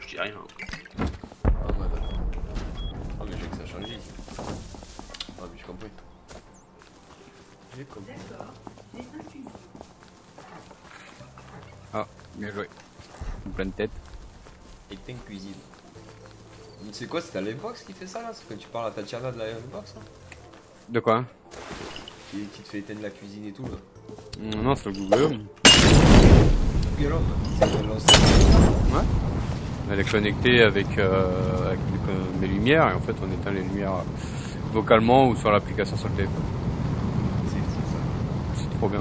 je dis rien. Ah. Ah, mais j'ai que ça a changé ici. Ah, mais j'ai compris. J'ai compris. Ah, bien joué. Une pleine tête. Et t'es une cuisine. C'est quoi, c'est à l'Xbox qui fait ça là? C'est quand tu parles à Tatiana de la Xbox là De quoi? Qui, qui te fait éteindre la cuisine et tout là? Non, c'est le Google Home. Home, Ouais. Elle est connectée avec, euh, avec les- mes lumières et en fait on éteint les lumières vocalement ou sur l'application sur le téléphone. C'est trop bien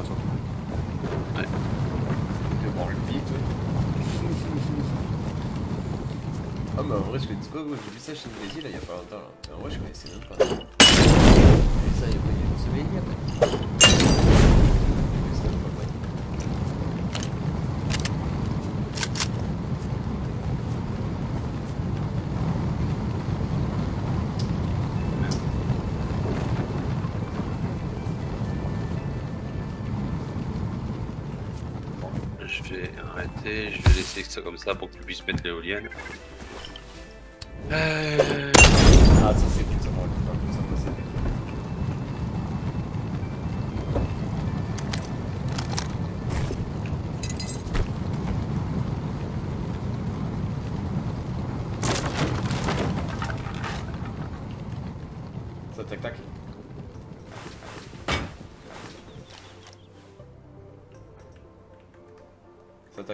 beat, ouais. Ah, mais en vrai, je connais pas, moi, j'ai vu ça chez Brésil là il y a pas longtemps là. Mais en vrai, je connaissais même pas. J'ai vu ça il y a pas il y a une Je vais arrêter, je vais laisser ça comme ça pour que tu puisses mettre l'éolienne. Euh... Ah,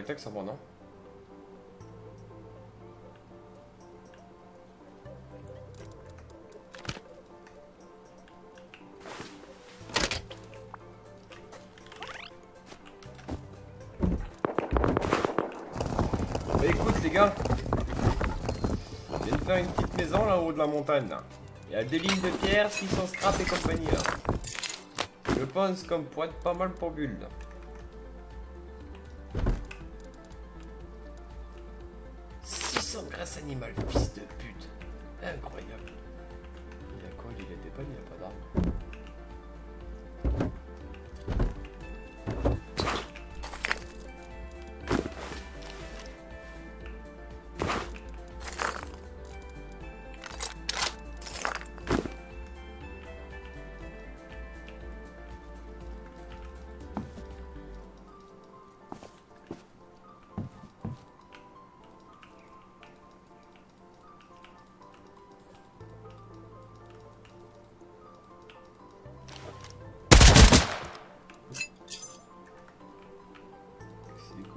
Va non Bah écoute les gars, je viens de faire une petite maison là en haut de la montagne. Il y a des lignes de pierre, 600 scrap et compagnie là. Je pense qu'on pourrait être pas mal pour bulle là. «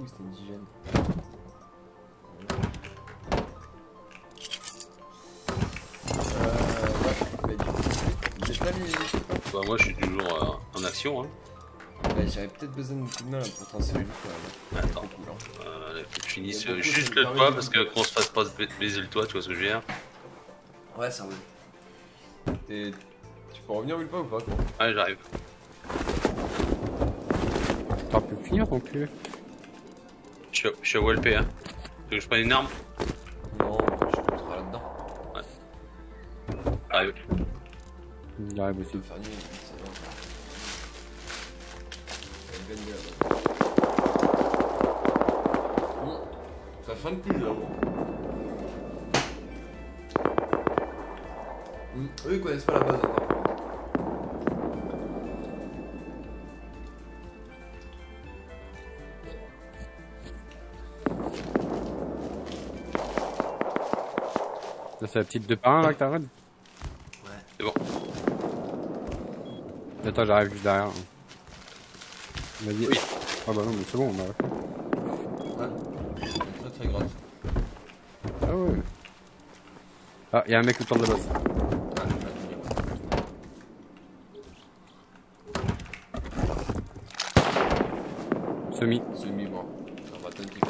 Cool, c'était indigène. Euh, ouais, bah, du coup, vous êtes pas mis Bah, moi je suis toujours euh, en action. Hein. Bah, j'avais peut-être besoin de coup de main là, pour transférer le. Attends. Cool, hein. Euh, faut que je finisse euh, juste le toit parce que qu'on se fasse pas baiser le toit, tu vois ce que je veux dire. Ouais, ça roule. T'es- Tu peux revenir ou pas ou pas quoi Allez, j'arrive. T'auras pu finir ton cul. Je suis, je suis à OLP, hein. Tu veux que je prenne une arme? Non, je mettrai là-dedans. Arrive. Il arrive aussi. Tu peux faire nuit, c'est bon. Ça freine plus là. Hmm, Eux ils connaissent pas la base encore. C'est la petite 2 par 1 là que t'as raid C'est bon. Attends, j'arrive juste derrière. Vas-y. Oui. Ah bah non, mais c'est bon, on a. Ouais. Très très grave. Ah ouais. Ah, y'a un mec autour de la base. Ah. Semi. Semi bon. Ça va t'inquiéter.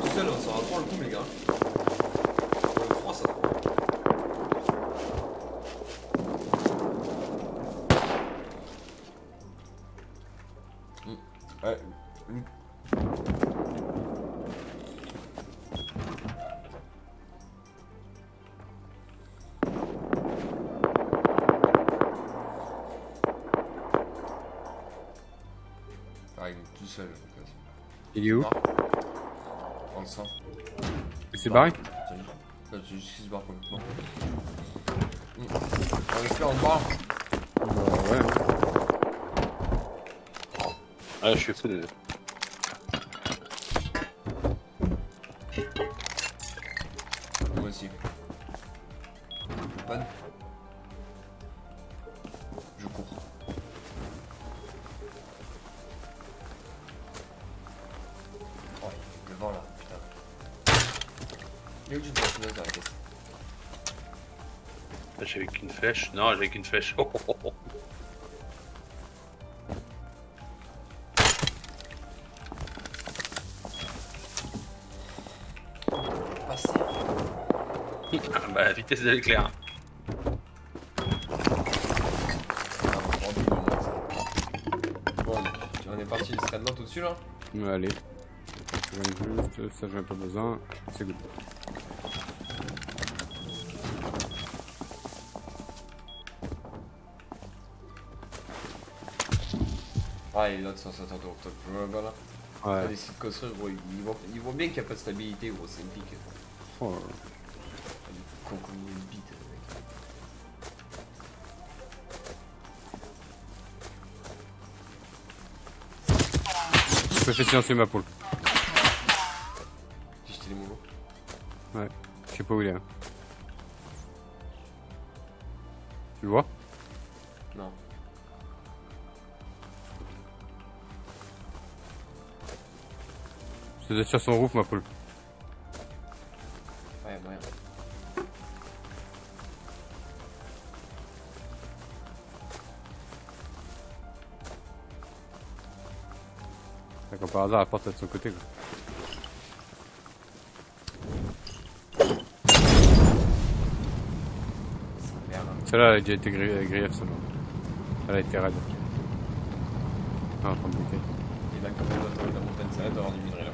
Tout seul, ça va prendre le coup, les gars. Pour le froid, ça. Ouais. Mm. T'arrives tout seul, donc euh, Il est où Ah. Le sent. Il s'est barré C'est juste qu'il se barre complètement. Hmm. On est en. Bah ouais. Ah, je suis fou de. Moi aussi. Bonne. Je cours. Oh, il est devant là, putain. Il est où tu se mettre dans la caisse? J'avais qu'une flèche. Non, j'avais qu'une flèche. Oh, oh, oh, vitesse de l'éclair. On. Bon, tu en es parti discrètement tout dessus là Ouais, allez. Juste, ça j'en ai pas besoin. C'est good. Ah, et l'autre 160 euros, top. Je me là. Ouais. Les sites construire, gros, ils voient, bien qu'il n'y a pas de stabilité, gros, c'est une pique. Oh, bite, le mec. je me fais silencer ma poule. J'ai jeté les molos. Ouais. Je sais pas où il est. hein. Tu le vois Non. Je te sur son roof ma poule. Hasard la porte est de son côté quoi. Celle-là elle a déjà été grillée, grillée seulement. Elle a été raide. Ah, en train de bouquer. Et là, comme on doit tomber la montagne, c'est là d'avoir du minerai là.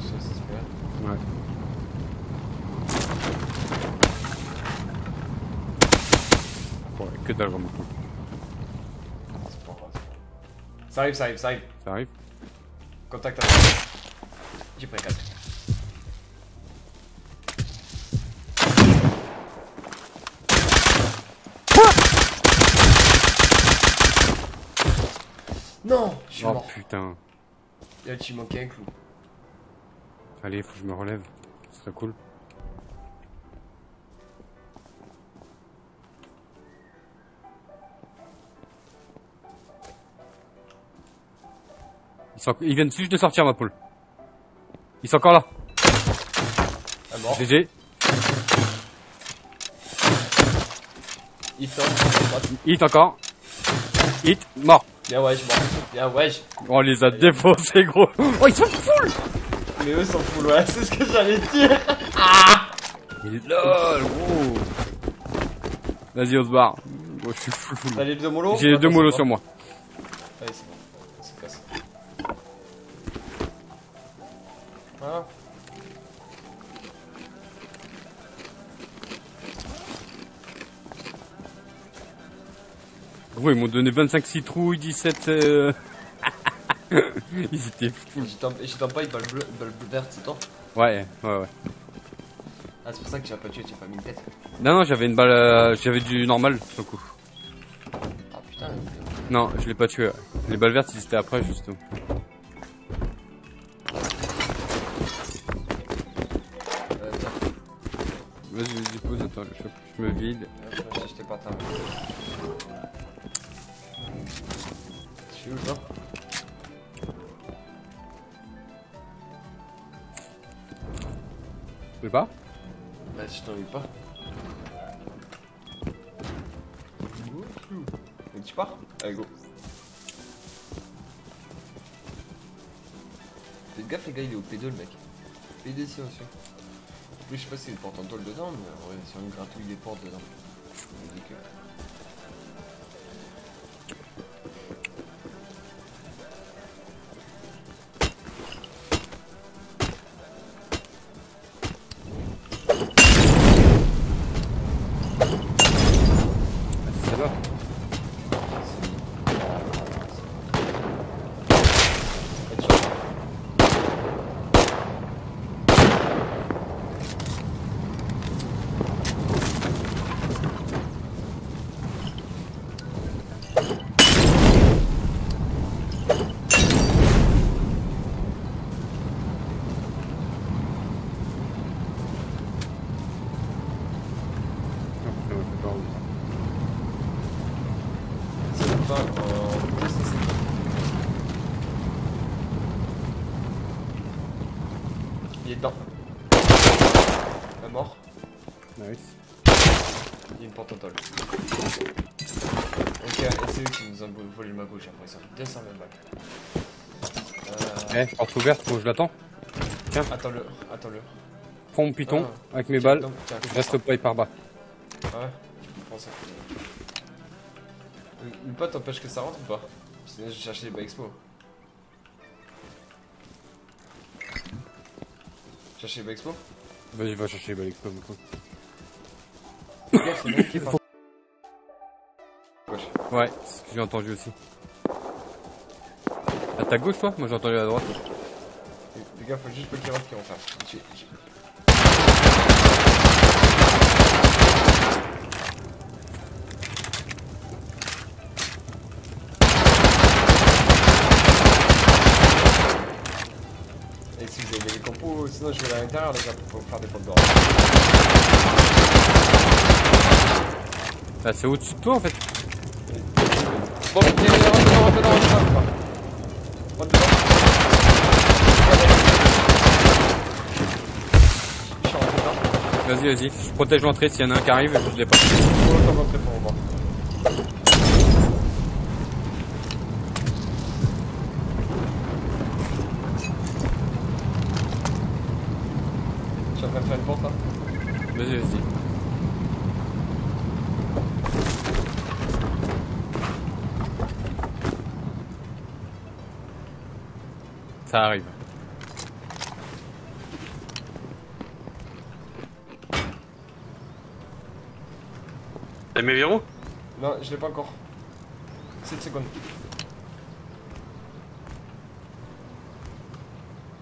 Ça, c'est super. Ouais. Ouais, que dalle comme poule. C'est pas grave. Ça arrive, ça arrive, ça arrive. Ça arrive Contact à. J'ai pris 4. Non Je suis Oh mort. putain. Là, tu manquais un clou. Allez, faut que je me relève. Ce serait cool. Ils, sont... Ils viennent juste de sortir ma poule. Ils sont encore là. Ah, mort. GG. Il tombe. Hit encore. Hit. Mort. Bien, wesh, mort. Bien, wesh. On les a défoncés gros. Oh ils sont full. Mais eux s'en foutent, ouais, c'est ce que j'allais dire. Il lol gros. Vas-y on se barre. Oh, je suis full full. T'as les deux molos J'ai les deux molos sur moi. Donné 25 citrouilles, 17... Euh... ils étaient j'y tombe pas, il balle bleu, balle bleu verte, c'est toi Ouais, ouais, ouais. Ah, c'est pour ça que l'as pas tué, tu as pas mis une tête. Non, non, j'avais une balle, euh, j'avais du normal, le coup. Ah putain, euh, Non, je l'ai pas tué. Les balles vertes, ils étaient après, justement. euh, Vas-y, vas-y, pose, attends, je, me vide. j'ai jeté Tu veux pas? Bah, je t'en ai pas. Et tu pars? Allez, go. Faites gaffe, les gars, il est au P2 le mec. P2 si aussi. En plus, je sais pas s'il y a une porte en tôle dedans, mais ouais, si on gratouille des portes dedans. Ok, et c'est eux qui nous ont volé ma gauche après ça. 200 balles. Euh, Eh, porte ouverte, faut que je l'attends. Attends-le, attends-le. Prends mon piton Ah. avec mes balles. Tiens, Je reste pas par bas. Ouais, je prends ça. Le- Le pote empêche que ça rentre ou pas? Sinon je vais chercher les bas expo. Chercher les bas expo? Vas-y, va chercher les balles expo, du Ouais, c'est ce que j'ai entendu aussi. À ta gauche, toi Moi j'ai entendu à droite. Fais gaffe, faut juste pas qu'il rentre qui rentre là. J'ai- Et si vous avez les compos, sinon je vais à l'intérieur les gars pour faire des potes d'or. Bah, c'est au-dessus de toi en fait. Bon, viens, viens, rentre dedans, rentre dedans, rentre dedans. Rentre dedans. Je suis rentré dedans. Vas-y, vas-y. Je protège l'entrée. S'il y en a un qui arrive, je l'ai pas. Pour. Je suis en train de faire une porte là. Vas-y, vas-y. Ça arrive. T'as mis le verrou Non, je l'ai pas encore. 7 secondes.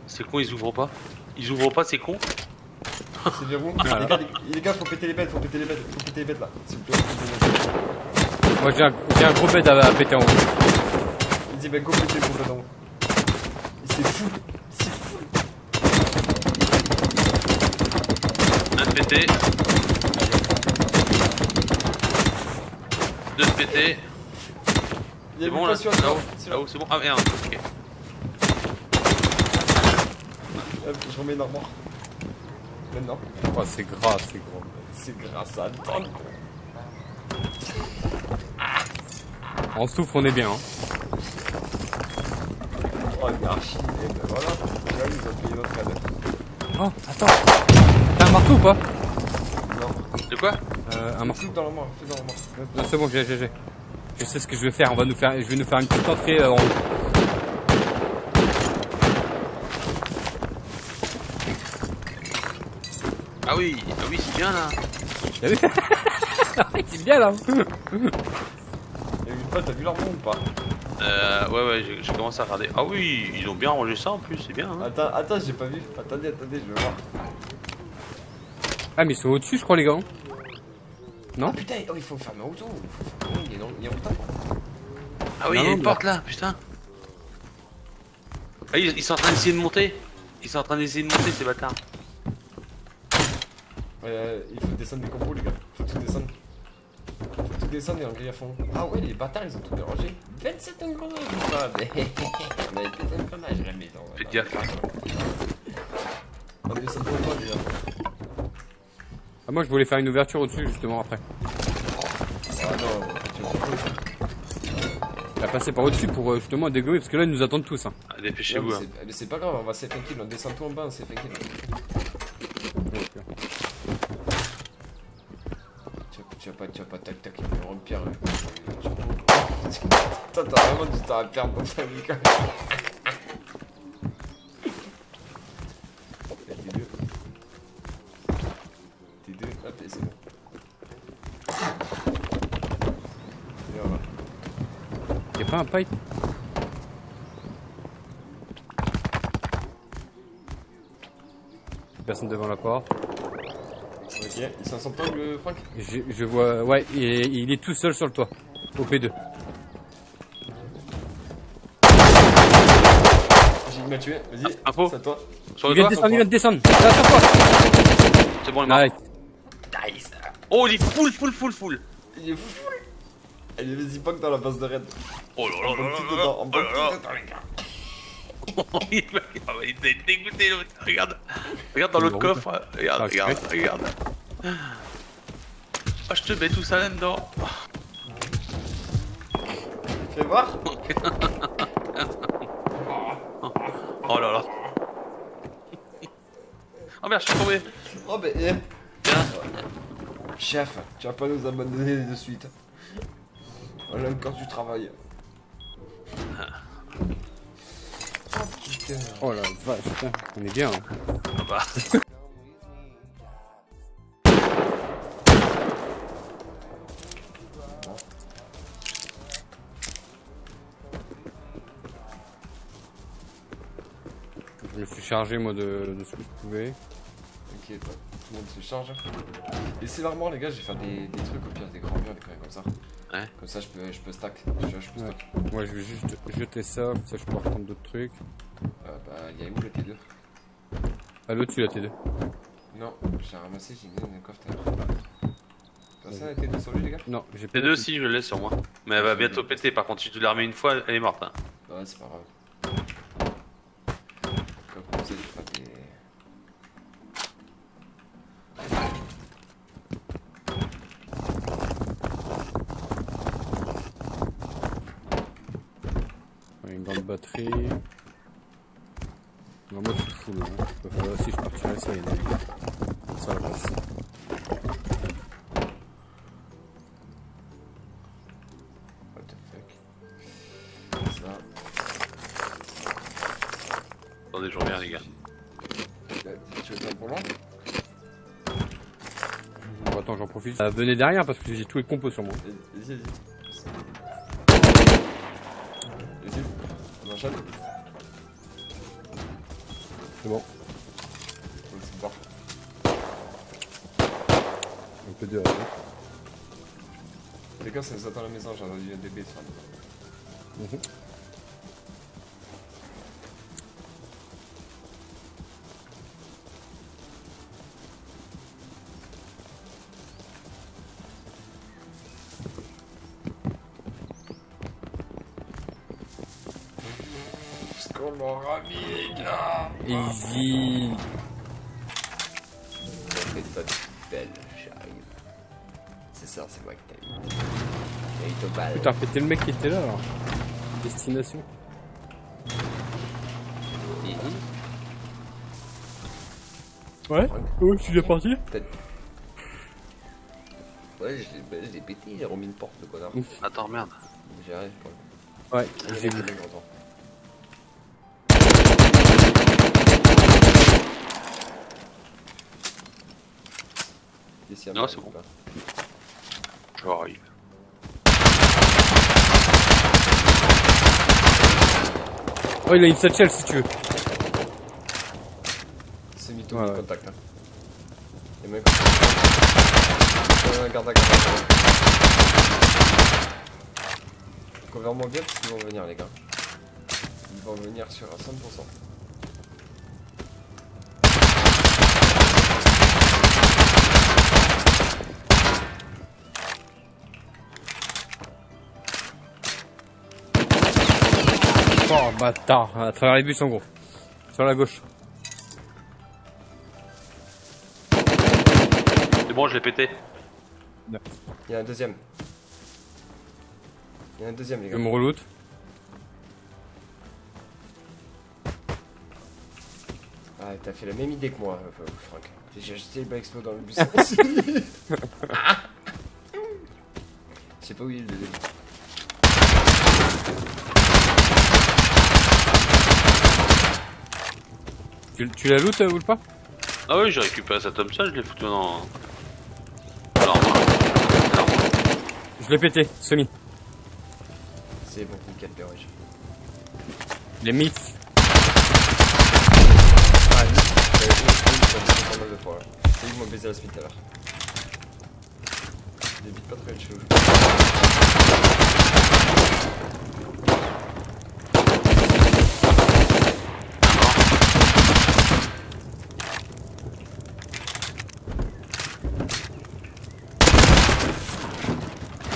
C'est con, ils ouvrent pas. Ils ouvrent pas, c'est con. C'est verrou. Voilà. Les gars, les, les gars, faut péter les bêtes, faut péter les bêtes, faut péter les bêtes là. S'il vous plaît. Moi j'ai un, gros bed à, à péter en haut. Il dit, bah go péter le complètement. C'est fou. C'est fou. Un de pété. Deux de pété. C'est bon là sur Là-haut, c'est là-haut, c'est bon Ah merde, ok. Hop, je remets une armoire. Maintenant. Oh, c'est gras, c'est gros. C'est grâce à Dan. En souffle, on est bien. Hein. Oh, une archi. Et ben voilà. Là, ils ont payé notre cadeau. Oh, attends. T'as un marteau ou pas Non. De quoi euh, Un marteau. Dans l'armoire, fais dans l'armoire. Euh, C'est bon, j'ai, j'ai, j'ai. Je sais ce que je vais faire. On va nous faire, je vais nous faire une petite entrée euh, en haut. Ah oui, ah oui, c'est bien là. T'as vu C'est bien là. Et une fois, t'as vu l'armoire ou pas? Euh, ouais, ouais, j'ai- commencé à regarder. Ah oui, ils ont bien rangé ça en plus, c'est bien. Hein. Attends, attends, j'ai pas vu. Attendez, attendez, je vais voir. Ah, mais ils sont au-dessus, je crois, les gars. hein. Non Ah putain, oh, il faut fermer auto. Il faut fermer, il est dans, il est en retard. Ah oui, Non, il y a une porte là, putain. Ah, ils, ils sont en train d'essayer de monter. Ils sont en train d'essayer de monter, ces bâtards. Euh, il faut descendre des compos, les gars. Faut tout descendre. Tout descendre et en grille à fond. Ah ouais, les bâtards, ils ont tout dérangé. 27 engrenages ou pas On avait des engrenages à la maison. Faites gaffe. On descend pour moi, les gars. Ah, moi, je voulais faire une ouverture au-dessus, justement, après. Ah non, tu vas pas Ah, à passer par au-dessus pour euh, justement dégommer, parce que là, ils nous attendent tous. Hein. Ah, Ouais, Dépêchez-vous. mais hein. c'est- mais c'est pas grave, on va un kill, on descend tout en bas, on safe un kill. Tu vas, pas, tu pas tac tac, il va euh, Toi, t'as vraiment du temps à perdre dans ta vie des deux. Des deux, et c'est bon. Pas un pipe? Personne devant la porte. Ok, ils s'en sont pas le Franck Je, je vois, ouais, il, il est tout seul sur le toit, au P2. J'ai m'a tué, vas-y, Info. c'est à toi. Sur Il le vient de toit descendre, il vient de descendre. Là, sur toi. C'est bon, il mort. Nice. Nice. Oh, il est full, full, full, full. Il est fou Allez, vas-y, pas que dans la base de raid. Oh là On là là tout là dedans, on là. bombe Oh là là. tout dedans, les gars. il il va être dégoûté l'autre. Regarde. Regarde dans Il l'autre coffre. Regarde, Ah, regarde, regarde. Ah, je te mets tout ça là-dedans. Fais voir Oh là là. Oh merde, je suis tombé. Oh, bah, eh. Chef, tu vas pas nous abandonner de suite. On a encore du travail. Oh putain. Oh la vache, putain, on est bien. hein. Ah bah. chargé moi de, de ce que je pouvais. Ok, bah, tout le monde se charge. Laissez l'armoire, les gars, je vais faire des, des trucs au pire, des grands murs, des conneries comme ça. Ouais. Comme ça, je peux, je peux stack. Je, je peux Ouais. stack. Moi je vais juste jeter ça, comme ça je peux reprendre d'autres trucs. Euh, bah, il y a où le T2 Ah l'autre tu l'as T2. Non, j'ai ramassé, j'ai mis dans le coffre. Personne a T2 sur lui, les gars? Non, j'ai pas Les deux aussi, je l'ai sur moi. Mais elle va bientôt péter. Par contre, si tu l'as remis une fois, elle est morte. Hein. Ouais, c'est pas grave. Ça. Attendez, je reviens, les gars. Euh, Tu veux faire pour loin Bon, attends, j'en profite. Euh, venez derrière parce que j'ai tous les compos sur moi. Vas-y, vas-y. Vas-y, on enchaîne C'est bon. Ouais, C'est bon. Un peu de. Les gars, ça nous attend à la maison, j'ai entendu un DB Putain, pété le mec qui était là alors. Destination. Ouais Ouais, tu viens partir Peut-être. Ouais, je l'ai bah, je l'ai pété, a remis une porte, le connard. Attends, merde. J'y arrive. Ouais, j'ai vu. Non, c'est bon. J'arrive. Oh, il a une satchel si tu veux. C'est mytho, Ouais, contact. Hein. Les mecs. Euh, garde à garde. Cover-moi bien parce qu'ils vont venir, les gars. Ils vont venir sur 100%. Oh bâtard, à travers les bus en gros. Sur la gauche. C'est bon, je l'ai pété. Il y a un deuxième. Il y a un deuxième, les gars. Je me reloot. Ah, t'as fait la même idée que moi, euh, Franck. J'ai jeté le Baxpo dans le bus. Je sais pas où il est le deuxième. Tu, tu la loot euh, ou pas Ah oui, j'ai récupéré sa Thompson, je l'ai foutu dans. Alors, moi, Je l'ai pété, semi. C'est bon, nickel, Péroge. Les mythes. Ah, lui, j'avais vu le film, ça me fait pas mal de fois. là. C'est lui qui m'a baisé la suite tout à l'heure. Il débite pas très bien chez vous.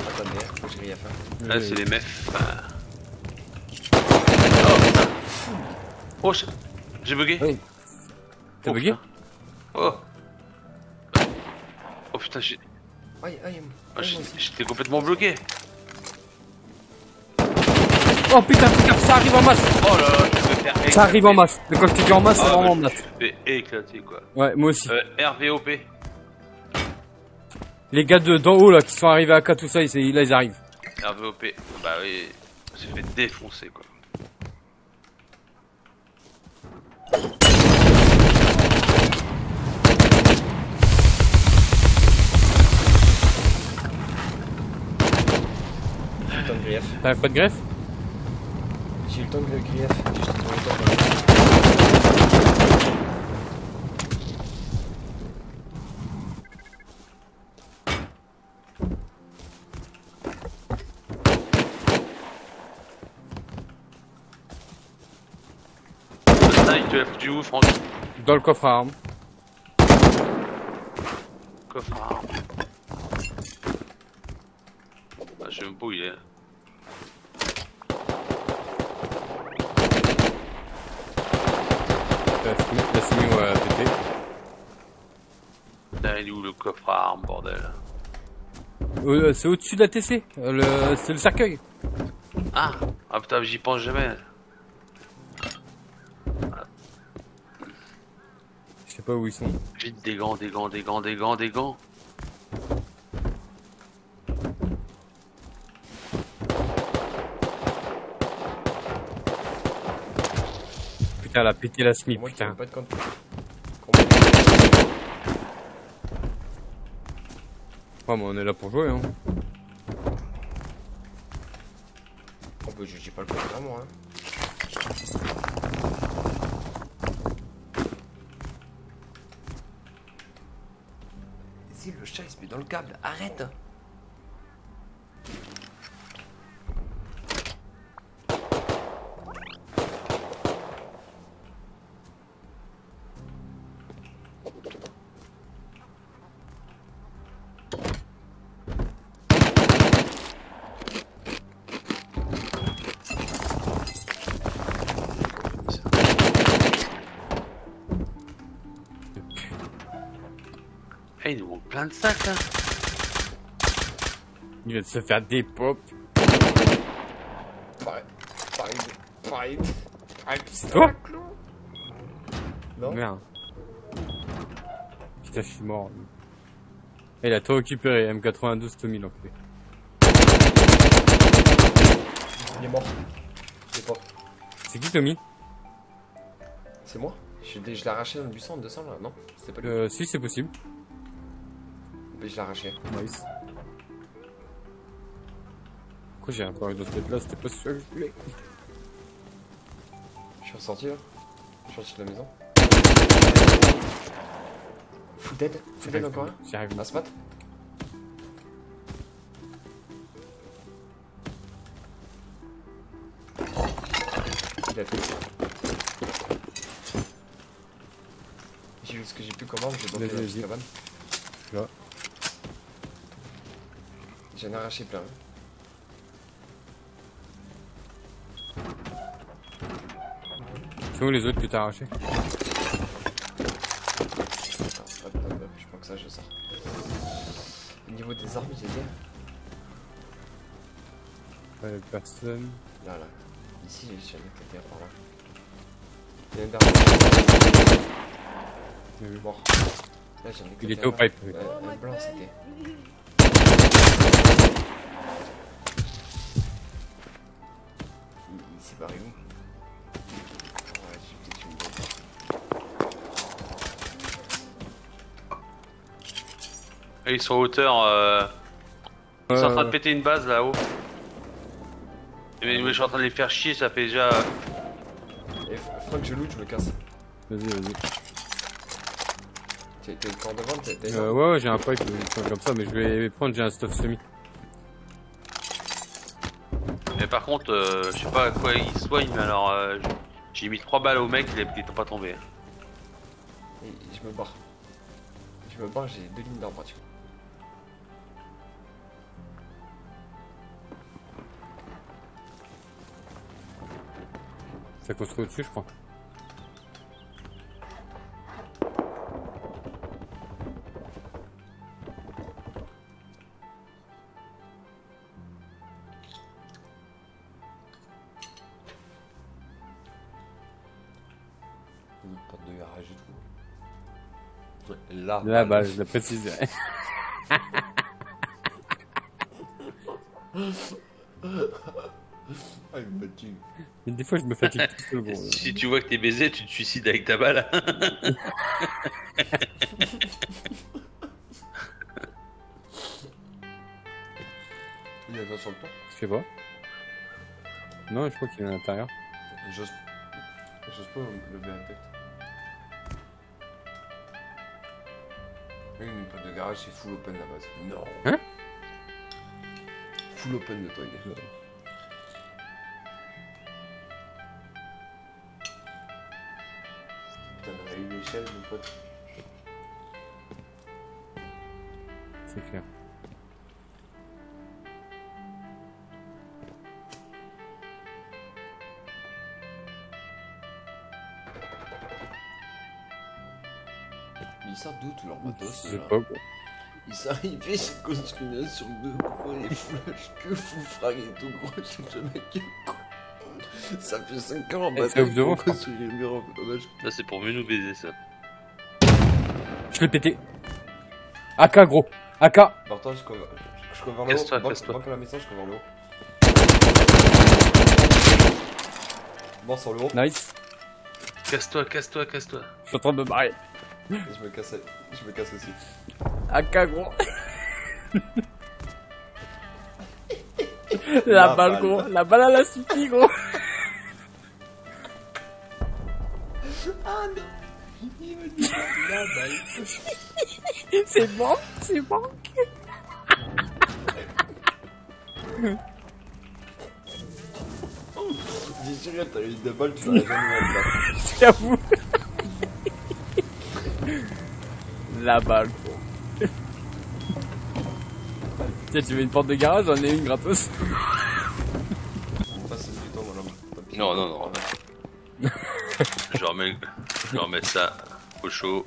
Attendez, hein, faut que je grille à faire. Là, c'est les meufs. Ah. Oh putain. Oh, j'ai bugué. Oui. T'as Oh, bugué. Oh. Oh putain, j'ai- Aïe, aïe, ah, j'étais complètement bloqué. Oh putain, putain, ça arrive en masse Oh là là, je vais me faire éclater. Ça arrive en masse. Mais quand je te dis en masse, c'est Ah, vraiment en bah, masse. je me fais éclater quoi. Ouais, moi aussi. Euh, RVOP. Les gars de d'en haut là qui sont arrivés à 4 tout ça, ils, là ils arrivent. RVOP. Bah oui, on s'est fait défoncer quoi. J'ai eu le temps de grief. T'as pas de greffe J'ai eu le temps de grief. J'ai juste trouvé le temps de Putain, il te l'a foutu où, Franck Dans le coffre à armes. Coffre à armes. Bah, je sais même pas où il est. La semi ouais, pété. Putain, il est où le coffre à armes, bordel Euh, c'est au-dessus de la TC. le- c'est le cercueil. Ah Ah putain, j'y pense jamais. Sais pas où ils sont. Vite, des gants, des gants, des gants, des gants, des gants. Putain, elle a pété la qui putain. pas de compte. Ouais, mais on est là pour jouer, hein. On peut juger pas le vraiment, hein. Câble, arrête Eh, plein de sacs là. Il vient de se faire des pop. Pareil. Pareil. Pareil. Pareil. Toi Non? Merde. Putain, je suis mort. Il a tout récupéré, M92 Tommy l'enculé. Il est mort. Il est pas. C'est qui Tommy? C'est moi Je, l'ai- je l'ai arraché dans le buisson en 200 là, non? C'était pas lui Euh, si c'est possible. Mais je l'ai arraché. Nice. Pourquoi j'ai apparu dans cette là C'était pas sûr que je voulais. Je suis ressorti là. Je suis sorti de la maison. Full dead Full dead encore un J'y arrive. Un spot Il a fait. J'ai vu ce que j'ai pu commander, j'ai Vas-y, la petite cabane. J'en ai arraché plein. C'est où les autres que t'as Attends, hop, hop, hop, je prends que ça, je sors. Au niveau des armes, j'ai dit. Ouais, personne. Là, là. Ici, j'ai jamais été par là. Il y a un derrière. j'ai vu. Mort. Là, j'en ai Il était au pipe. Ouais, un blanc, c'était. Il, il s'est barré où? Et ils sont en hauteur. Euh... Ils sont en train de péter une base là-haut. Mais mais je suis en train de les faire chier, ça fait déjà. Eh, Franck, je loot, je me casse. Vas-y, vas-y. T'es t'es encore devant, t'es Euh, ouais, ouais, j'ai un pipe euh, comme ça, mais je vais prendre, j'ai un stuff semi. Mais par contre, euh, je sais pas à quoi ils soignent, mais alors euh, j'ai mis 3 balles au mec, il est il pas tombé. Et je me barre. Je me barre, j'ai deux lignes d'arbre, tu vois. Ça construit au-dessus, je crois. Une porte de garage et tout. Là. Là, bah, je la précise. Mais des fois, je me fatigue tout seul, gros. Si tu vois que t'es baisé, tu te suicides avec ta balle. Il est sur le toit. Je sais pas. Non, je crois qu'il est à l'intérieur. J'ose. J'ose pas lever la tête. Oui, mais une porte de garage, c'est full open la base. Non. Hein? Full open le toit, il mon pote. C'est clair. Ils sortent d'où tous leurs matos Je sais là pas, quoi. Ils un sur deux, gros, les flashs, que fou frag et tout, gros, je mec, quoi. Ça fait 5 ans en bataille c'est devant. Là, c'est pour mieux nous baiser ça. Je l'ai pété. AK, gros. AK. Barton, je cover, je cover le haut, banque à la maison, je cover le haut. Bon, sur le haut, Nice. Casse-toi, casse-toi, casse-toi. Je suis en train de me barrer. je me casse, je me casse aussi. AK, gros. La La balle, balle. gros. La balle, elle a suffi, gros. Balle. C'est bon, c'est bon. J'ai sûr, t'as eu deux balles, tu l'aurais jamais place. J'avoue. La balle, gros. Tiens, tu veux une porte de garage? J'en ai une gratos. Passe du temps. Non, non, non. je remets, je remets ça au chaud.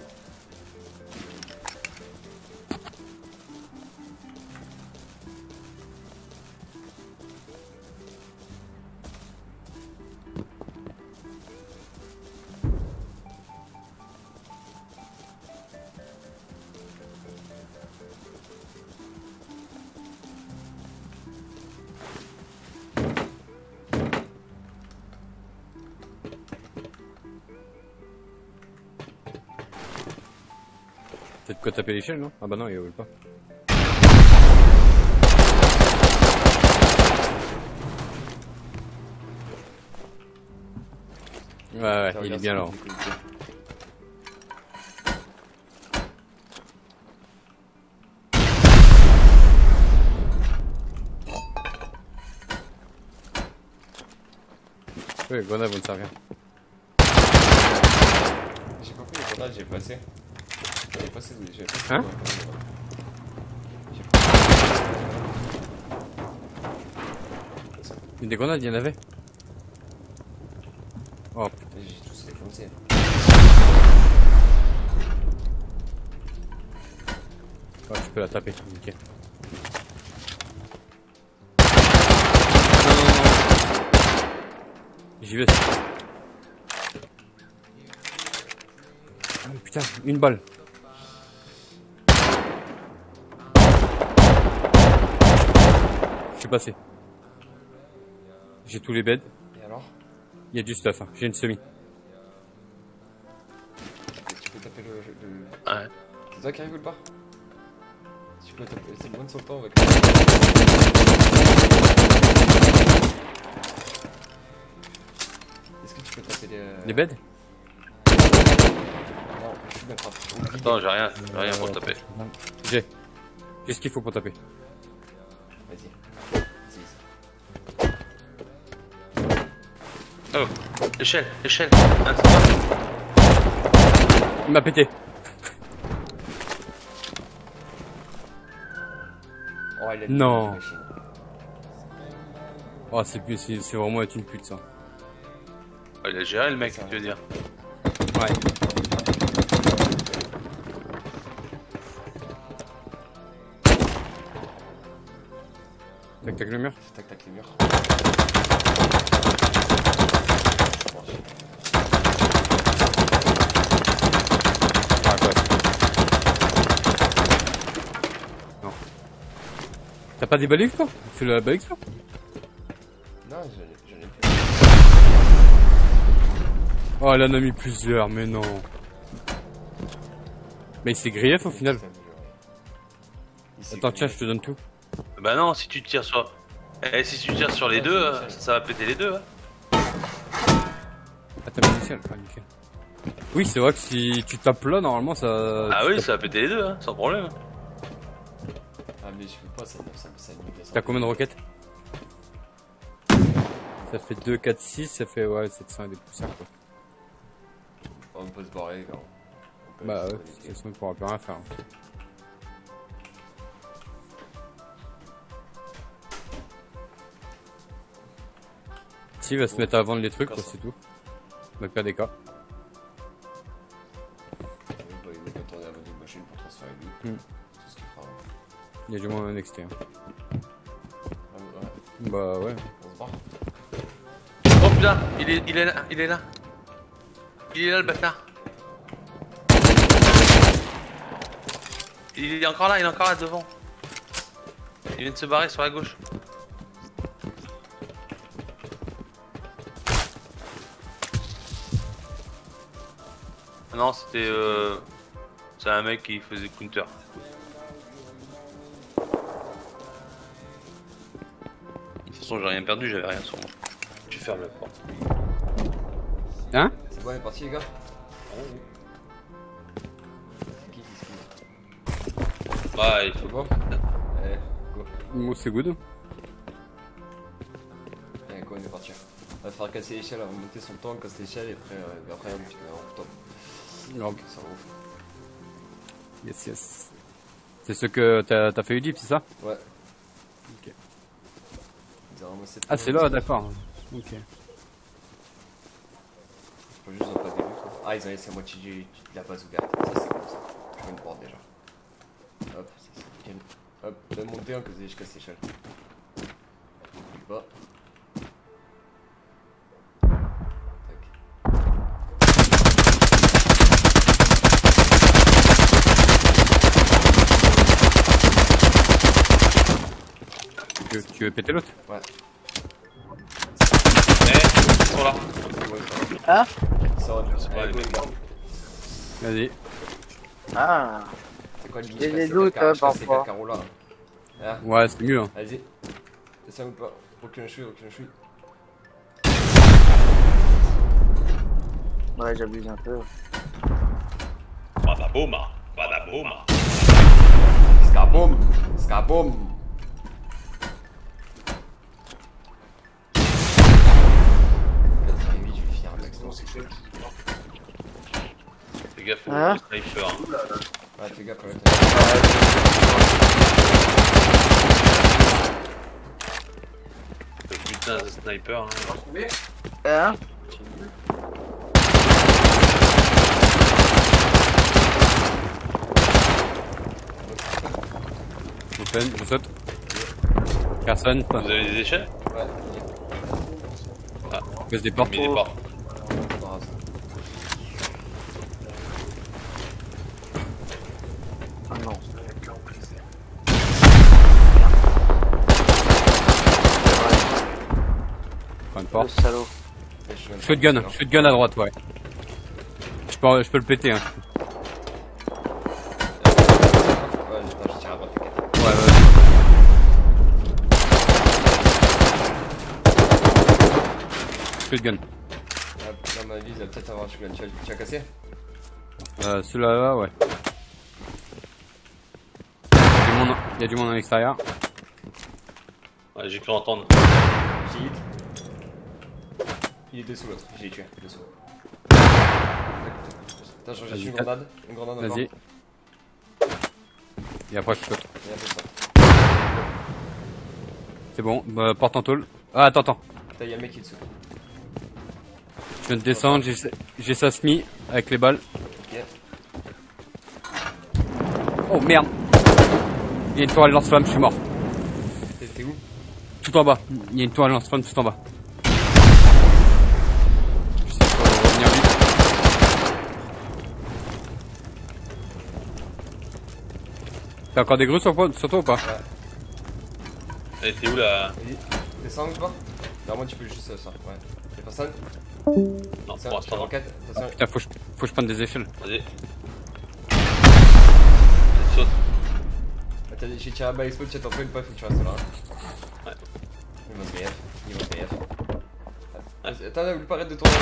Quoi taper l'échelle, non? Ah bah non, il roule pas. Ouais, ouais, il est bien là. coup, Oui, grenade vont te servir. J'ai pas pris les grenades, j'ai passé. Passé. Hein Une des grenades, il y en avait Oh putain. J'ai tous défoncé. Oh, tu peux la taper, nickel. J'y vais. putain, une balle. Passé. J'ai tous les beds. Et alors? Il y a du stuff. hein. J'ai une semi. Tu peux taper le. le... Ouais. C'est toi qui arrive ou pas? Si tu peux taper. C'est bon de son temps avec. Est-ce que tu peux taper les. Les beds? Non, je suis d'accord. Attends, j'ai rien, j'ai rien pour taper. J'ai. Qu'est-ce qu'il faut pour taper? Vas-y. Oh, échelle, échelle. Il m'a pété. Oh, il a Non. une machine. Oh, c'est plus, c'est vraiment être une pute ça. Oh, il a géré le mec, tu veux dire. Ouais. Tac tac le mur. Tac tac les murs. Quoi. Non. T'as pas des balais toi? C'est la balai toi? Non, j'en ai, plus. Oh, elle en a mis plusieurs, mais non. Mais c'est grief au final. Il s'est Attends, tiens, je te donne tout. Bah non, si tu tires sur. Eh, si tu tires sur les deux, euh, ça va péter les deux. hein. Oui, c'est vrai que si tu tapes là, normalement ça. Ah oui, ça va péter les deux, hein, sans problème. Ah, mais je peux pas, ça, ça, ça descend. T'as combien de roquettes? Ça fait 2, 4, 6, ça fait ouais, 700 et des poussières quoi. On peut se barrer, gars. Bah ouais, de toute façon, il pourra plus rien faire. Si, il va se mettre à vendre les trucs, quoi, c'est tout. Dans le pire des cas. À machine pour transférer lui. Hmm. C'est ce qu'il fera. Il y a du moins un XT. hein. Ah, ouais, Bah ouais. on se barre. Oh putain, il est, il est là, il est là. Il est là le bâtard. Il est encore là, il est encore là devant. Il vient de se barrer sur la gauche. Non, c'était euh... C'est un mec qui faisait counter. De toute façon, j'ai rien perdu, j'avais rien sur moi. Tu fermes la porte. Hein C'est bon, on est parti, les gars C'est qui qui se Bah, il faut bon Allez, go. Moi, c'est good. Allez, go, on est parti. On va faire casser l'échelle, on va monter son temps, casser l'échelle et après, euh, après on, on tombe. Donc, Ça va ouf. yes, yes. C'est ce que t'as as fait Udip, c'est ça? Ouais. Ok. Ah, c'est là, d'accord. Ok. Faut juste pas début. Ah, ils ont laissé la moitié du- de la base ouverte. Ça, c'est cool ça. Je vois une porte déjà. Hop, ça c'est nickel. Hop, là, monter un que je casse l'échelle. Oublie pas. Tu veux, tu veux péter l'autre Ouais. Eh, ils sont là. Ça Ah va. Ça les les gars. Vas-y. Ah C'est quoi le J'ai des doutes, hein, parfois. là. Ah, Ouais, c'est mieux. Hein. vas-y. Descends ou pas? Aucun chouille, aucun chouille. Ouais, j'abuse un peu. Badabouma, badabouma. Scaboum Scaboum avec ça. Fais gaffe au Hein sniper. hein. Ouais, fais gaffe quand même. Le putain de sniper. Hein. Hein Open, je saute. Personne. Vous avez des échelles? Ouais, Baisse des portes. Mis des portes. c'est pas grave. Shotgun, shotgun à droite, ouais. Je peux, je peux le péter, hein. Ouais, attends, je tire à droite, t'inquiète. Ouais, ouais. Shotgun. Hop, Dans ma vie, il va peut-être avoir un shotgun. Tu as- Tu as cassé Euh, celui-là, ouais. Il y a du monde, il y a du monde à l'extérieur. Ouais, j'ai cru entendre. Il est dessous l'autre, je l'ai tué, dessous. Vas-y, rejette une grenade. Une grenade encore. Vas-y. Et après, je saute. C'est bon, bah, porte en tôle. Ah, attends, attends. Putain, y'a un mec qui est dessous. Je viens de descendre, j'ai, j'ai Sasmi avec les balles. Ok. Oh merde Il y a une tourelle lance-flamme, je suis mort. T'es- où? Tout en bas. Il y a une tourelle lance-flamme tout en bas. Je sais pas, revenir vite. T'as encore des grues sur, sur toi ou pas Eh, t'es où là. Descends ou pas Normalement, tu peux juste euh, ça. Ouais. Y'a personne Non, fais non. roquette Attention. Putain, faut que je, faut que je prenne des échelles. Vas-y. Saute. Attends, j'ai tiré à balle expo, tu t'en fais une pas, faut que tu restes là. Ouais. Il se BF. Il se BF. Attends, oublie pas, arrête de tourner.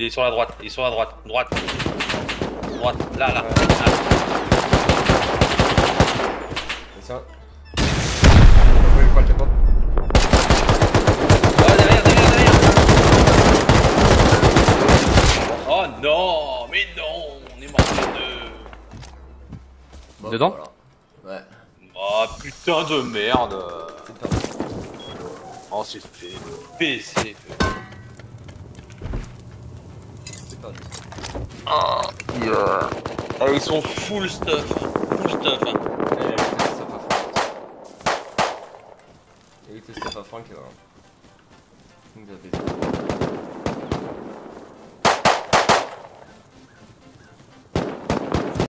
Il est sur la droite, il est sur la droite, droite. Droite, là, là. Ouais. là. Capot Oh, derrière, derrière, derrière Oh non, mais non, on est mort les deux. Bon, Dedans voilà. Ouais. Oh putain de merde. C'est perdu. Oh, c'est fait PC. C'est perdu. Ah, ils sont full stuff. Full stuff. hein. Teste stuff à Franck. Et il teste